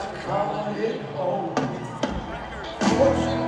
windy vines and loops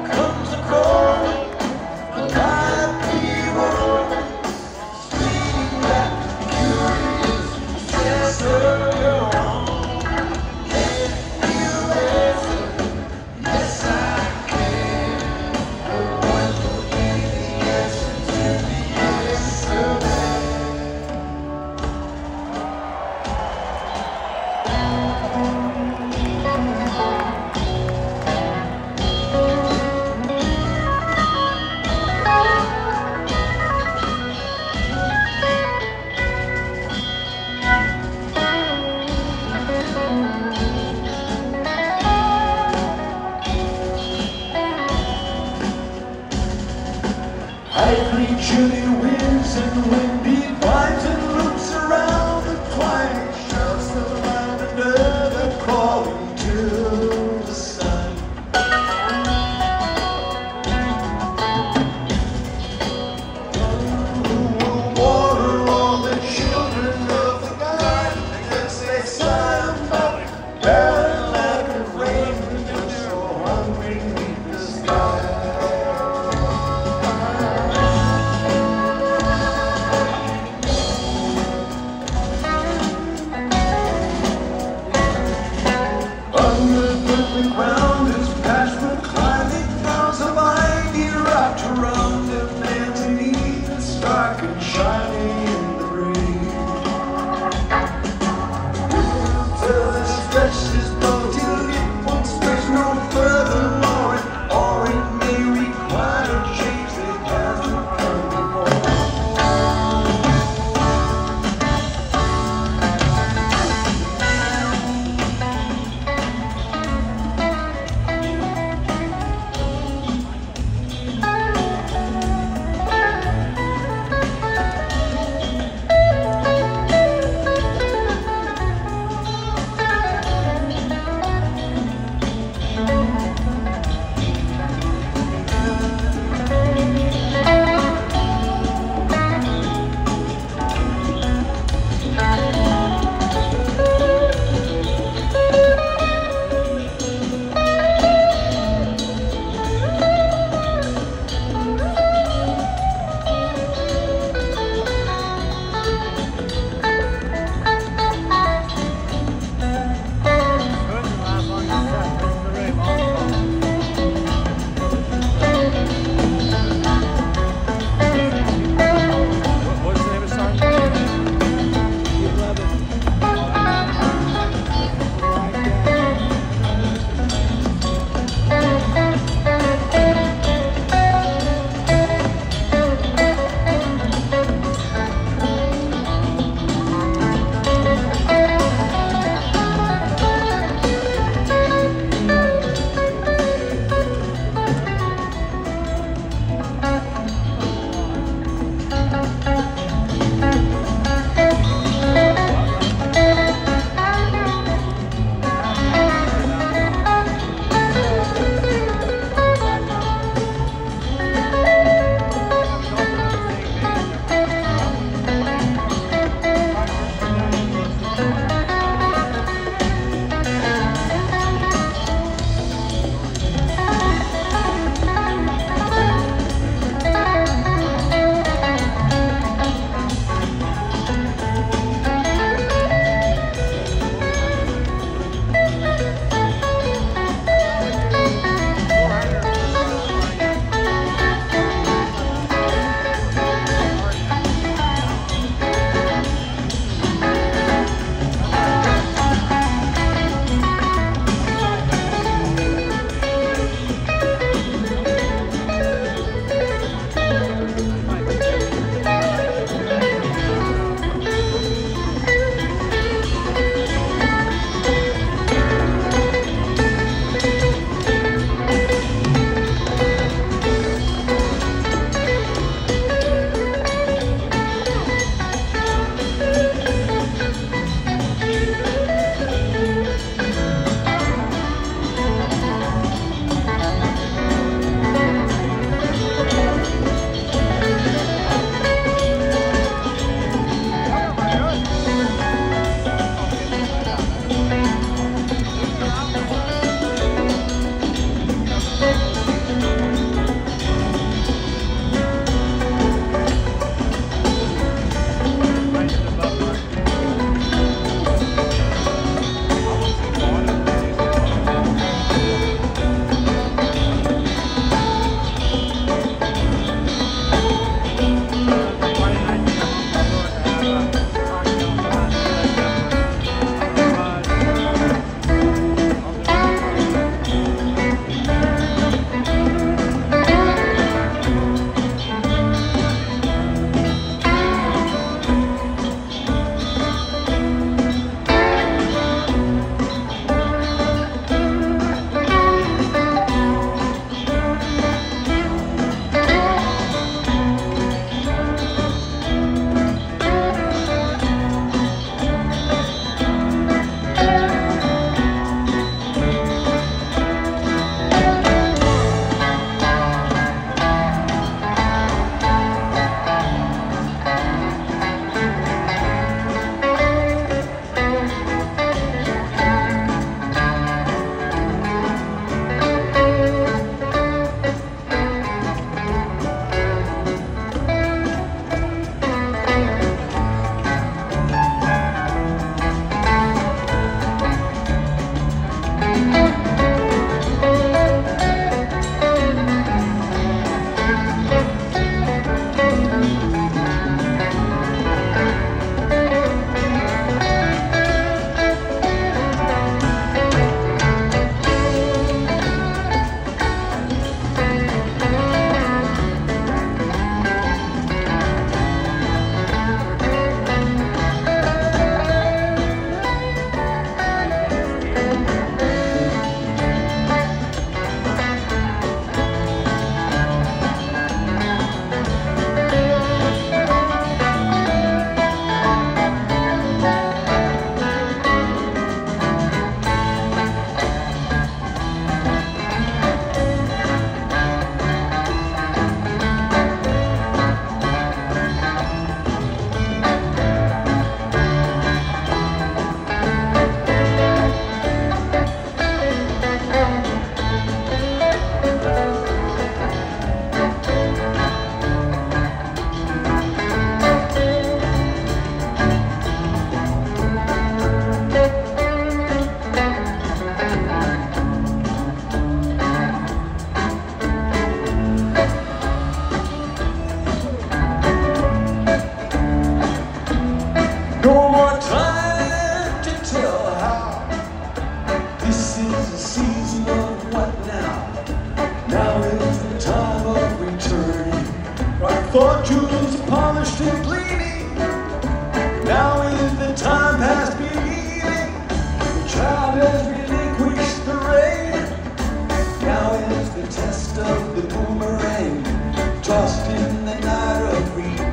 in the narrow breeze.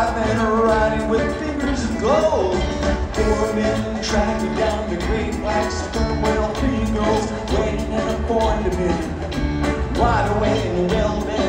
I've been riding with fingers of gold. Four men tracking down the great black sperm whale. Three girls waiting at a porn to be wide awake and well bent.